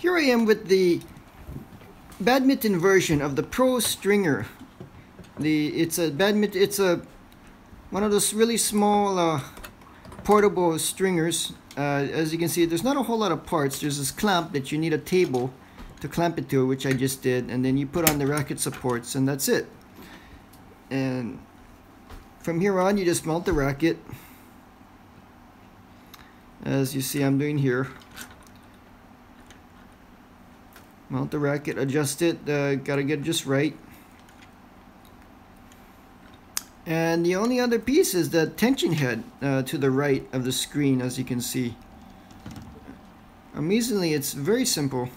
Here I am with the badminton version of the Pro Stringer. The it's a badminton it's a one of those really small uh, portable stringers. Uh, as you can see, there's not a whole lot of parts. There's this clamp that you need a table to clamp it to, which I just did, and then you put on the racket supports, and that's it. And from here on, you just mount the racket, as you see I'm doing here. Mount the racket, adjust it, uh, gotta get it just right. And the only other piece is the tension head uh, to the right of the screen, as you can see. Amazingly, it's very simple.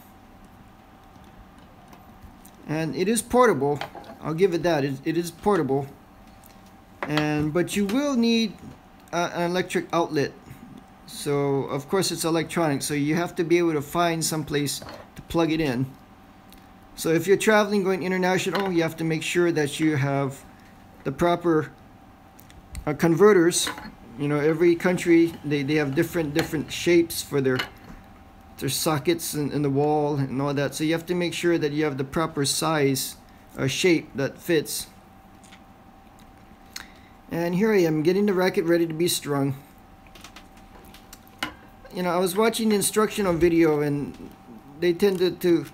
And it is portable. I'll give it that. it, it is portable. And But you will need uh, an electric outlet. So, of course, it's electronic. So you have to be able to find some place to plug it in. So if you're traveling going international, you have to make sure that you have the proper uh, converters. You know, every country, they, they have different different shapes for their their sockets in, in the wall and all that. So you have to make sure that you have the proper size or shape that fits. And here I am getting the racket ready to be strung. You know, I was watching the instructional video and they tended to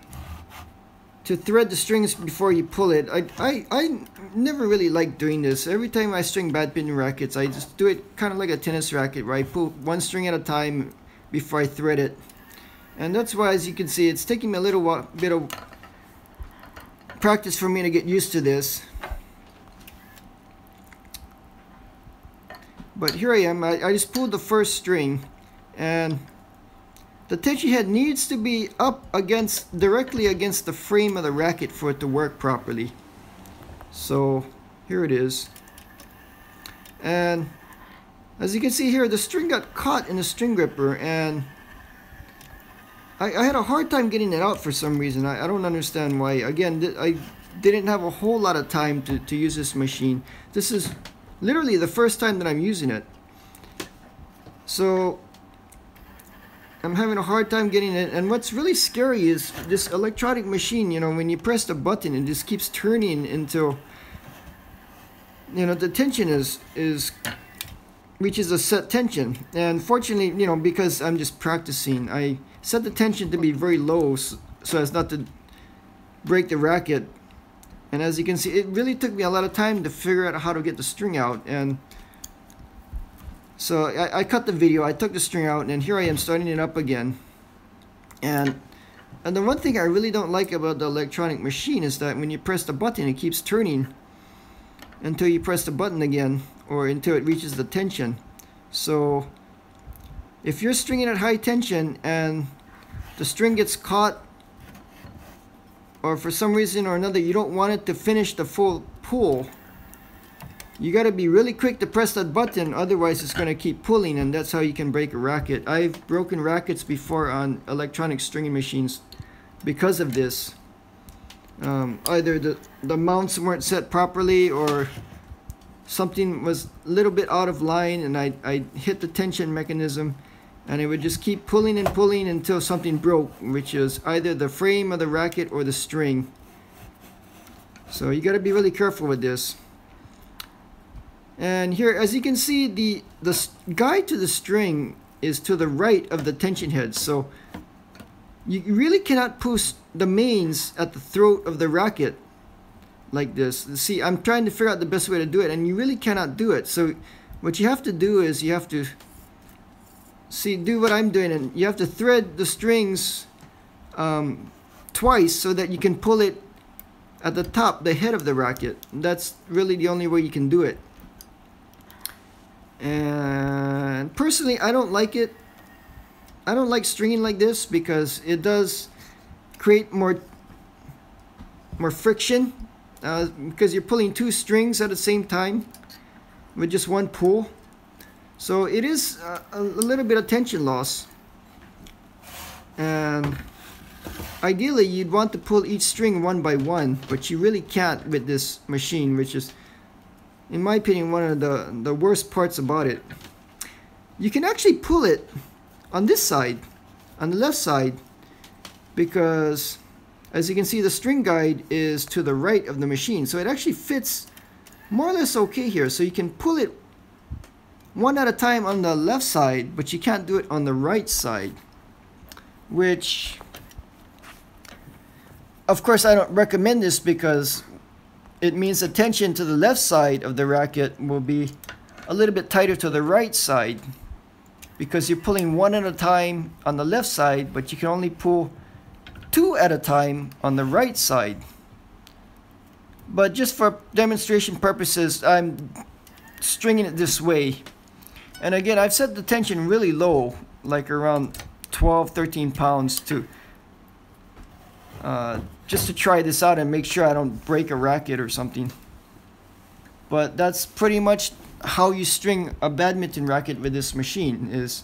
to thread the strings before you pull it. I, I, I never really like doing this. Every time I string badminton rackets, I just do it kind of like a tennis racket where I pull one string at a time before I thread it. And that's why, as you can see, it's taking me a little while, bit of practice for me to get used to this. But here I am. I, I just pulled the first string and the tension head needs to be up against, directly against the frame of the racket for it to work properly. So here it is. And as you can see here, the string got caught in the string gripper and I, I had a hard time getting it out for some reason. I, I don't understand why. Again, I didn't have a whole lot of time to, to use this machine. This is literally the first time that I'm using it. So I'm having a hard time getting it. And what's really scary is this electronic machine, you know, when you press the button, it just keeps turning until, you know, the tension is, is reaches a set tension. And fortunately, you know, because I'm just practicing, I set the tension to be very low so, so as not to break the racket. And as you can see, it really took me a lot of time to figure out how to get the string out. And so I, I cut the video, I took the string out, and here I am starting it up again. And and the one thing I really don't like about the electronic machine is that when you press the button, it keeps turning until you press the button again or until it reaches the tension. So if you're stringing at high tension and the string gets caught or for some reason or another you don't want it to finish the full pull you got to be really quick to press that button otherwise it's going to keep pulling and that's how you can break a racket. I've broken rackets before on electronic stringing machines because of this. Um, either the the mounts weren't set properly or something was a little bit out of line and I, I hit the tension mechanism and it would just keep pulling and pulling until something broke which is either the frame of the racket or the string. So you got to be really careful with this and here, as you can see, the, the guide to the string is to the right of the tension head. So you really cannot push the mains at the throat of the racket like this. See, I'm trying to figure out the best way to do it, and you really cannot do it. So what you have to do is you have to see, do what I'm doing, and you have to thread the strings um, twice so that you can pull it at the top, the head of the racket. That's really the only way you can do it. And personally, I don't like it. I don't like stringing like this because it does create more more friction uh, because you're pulling two strings at the same time with just one pull. So it is uh, a little bit of tension loss. And ideally you'd want to pull each string one by one, but you really can't with this machine, which is in my opinion, one of the, the worst parts about it. You can actually pull it on this side, on the left side, because as you can see the string guide is to the right of the machine so it actually fits more or less okay here so you can pull it one at a time on the left side but you can't do it on the right side which of course I don't recommend this because it means the tension to the left side of the racket will be a little bit tighter to the right side because you're pulling one at a time on the left side but you can only pull two at a time on the right side. But just for demonstration purposes I'm stringing it this way. And again I've set the tension really low like around 12 13 pounds to uh, just to try this out and make sure I don't break a racket or something. But that's pretty much how you string a badminton racket with this machine is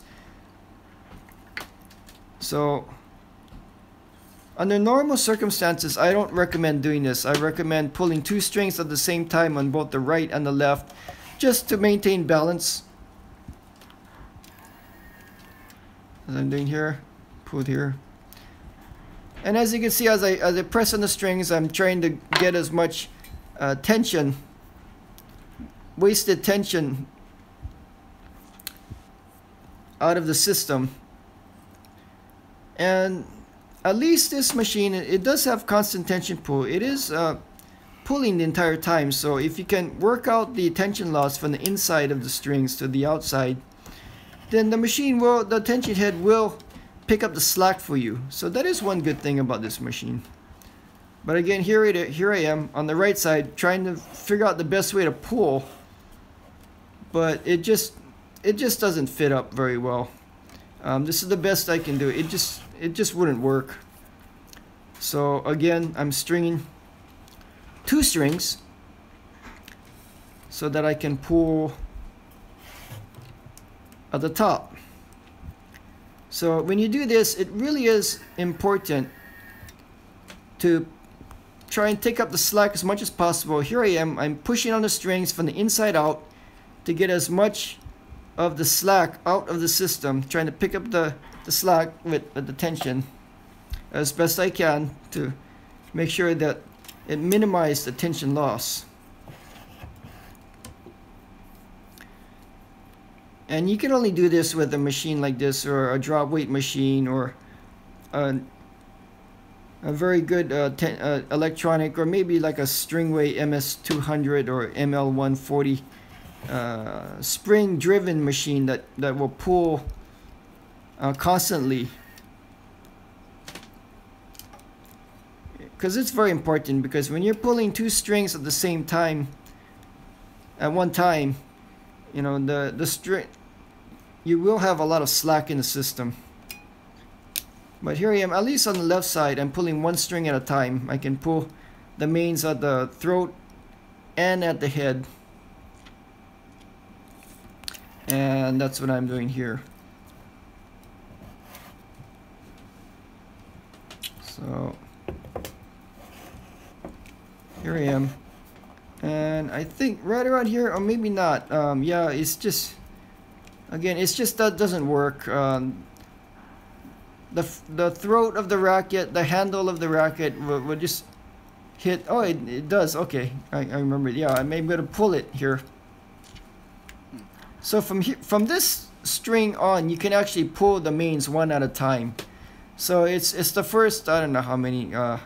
so under normal circumstances I don't recommend doing this. I recommend pulling two strings at the same time on both the right and the left just to maintain balance. As I'm doing here pull here and as you can see, as I, as I press on the strings, I'm trying to get as much uh, tension, wasted tension out of the system. And at least this machine, it does have constant tension pull. It is uh, pulling the entire time. So if you can work out the tension loss from the inside of the strings to the outside, then the machine will, the tension head will pick up the slack for you. So that is one good thing about this machine. But again, here, it, here I am on the right side trying to figure out the best way to pull. But it just it just doesn't fit up very well. Um, this is the best I can do. It just it just wouldn't work. So again, I'm stringing two strings so that I can pull at the top. So when you do this, it really is important to try and take up the slack as much as possible. Here I am, I'm pushing on the strings from the inside out to get as much of the slack out of the system, trying to pick up the, the slack with, with the tension as best I can to make sure that it minimizes the tension loss. And you can only do this with a machine like this or a drop weight machine or a, a very good uh, uh, electronic or maybe like a Stringway MS200 or ML140 uh, spring driven machine that, that will pull uh, constantly. Because it's very important because when you're pulling two strings at the same time at one time you know the the string you will have a lot of slack in the system. But here I am at least on the left side I'm pulling one string at a time. I can pull the mains at the throat and at the head. And that's what I'm doing here. So here I am and I think right around here or maybe not um, yeah it's just again it's just that doesn't work. Um, the, the throat of the racket the handle of the racket will, will just hit oh it, it does okay I, I remember yeah I'm maybe gonna pull it here. So from here from this string on you can actually pull the mains one at a time. So it's it's the first I don't know how many uh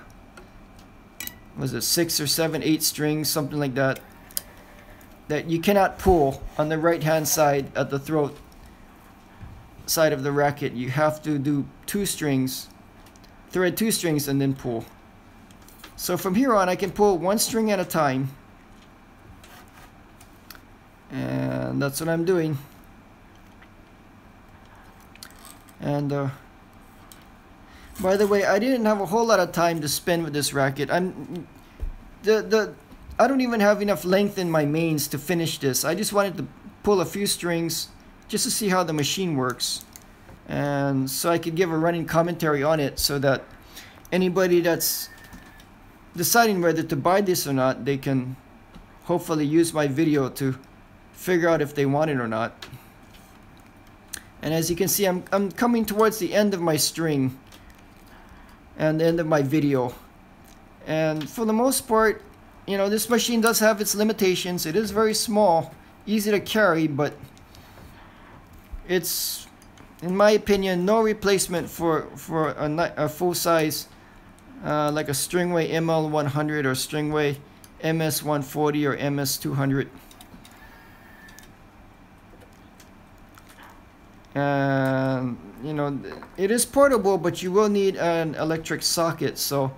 was it six or seven, eight strings, something like that, that you cannot pull on the right hand side at the throat side of the racket. You have to do two strings, thread two strings and then pull. So from here on I can pull one string at a time and that's what I'm doing and uh, by the way, I didn't have a whole lot of time to spend with this racket. I'm the the I don't even have enough length in my mains to finish this. I just wanted to pull a few strings just to see how the machine works. And so I could give a running commentary on it so that anybody that's deciding whether to buy this or not, they can hopefully use my video to figure out if they want it or not. And as you can see, I'm, I'm coming towards the end of my string and the end of my video. And for the most part, you know, this machine does have its limitations. It is very small, easy to carry, but it's, in my opinion, no replacement for, for a, a full size, uh, like a Stringway ML100 or Stringway MS140 or MS200. And, you know, it is portable, but you will need an electric socket, so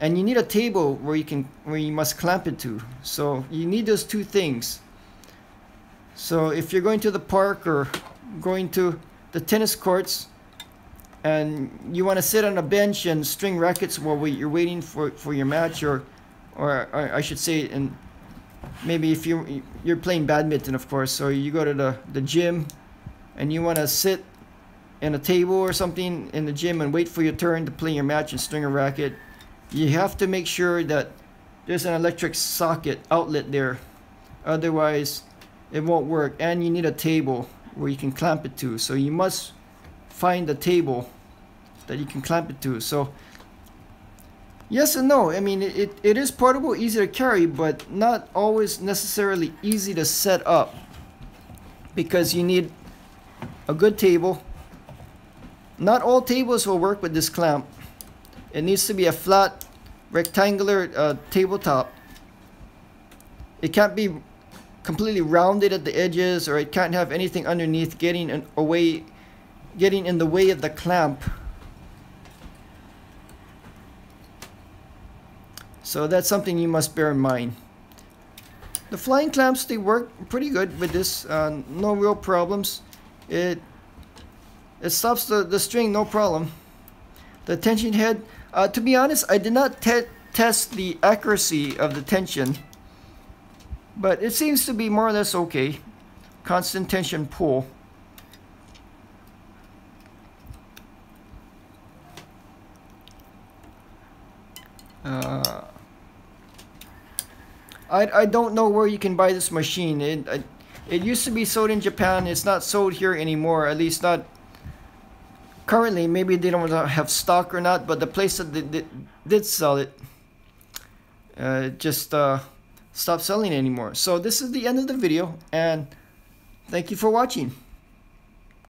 and you need a table where you can where you must clamp it to. So you need those two things. So if you're going to the park or going to the tennis courts and you want to sit on a bench and string rackets while you're waiting for, for your match or, or, I should say and maybe if you you're playing badminton of course so you go to the, the gym and you want to sit in a table or something in the gym and wait for your turn to play your match and string a racket you have to make sure that there's an electric socket outlet there. Otherwise it won't work. And you need a table where you can clamp it to. So you must find a table that you can clamp it to. So yes and no. I mean it, it is portable easy to carry but not always necessarily easy to set up because you need a good table not all tables will work with this clamp it needs to be a flat rectangular uh, tabletop. It can't be completely rounded at the edges or it can't have anything underneath getting in, away getting in the way of the clamp. So that's something you must bear in mind. The flying clamps, they work pretty good with this. Uh, no real problems. It it stops the, the string, no problem. The tension head, uh, to be honest, I did not te test the accuracy of the tension, but it seems to be more or less okay. Constant tension pull. Uh, I, I don't know where you can buy this machine. It, it used to be sold in Japan. It's not sold here anymore, at least not currently. Maybe they don't have stock or not but the place that did, did sell it uh, just uh, stopped selling anymore. So this is the end of the video and thank you for watching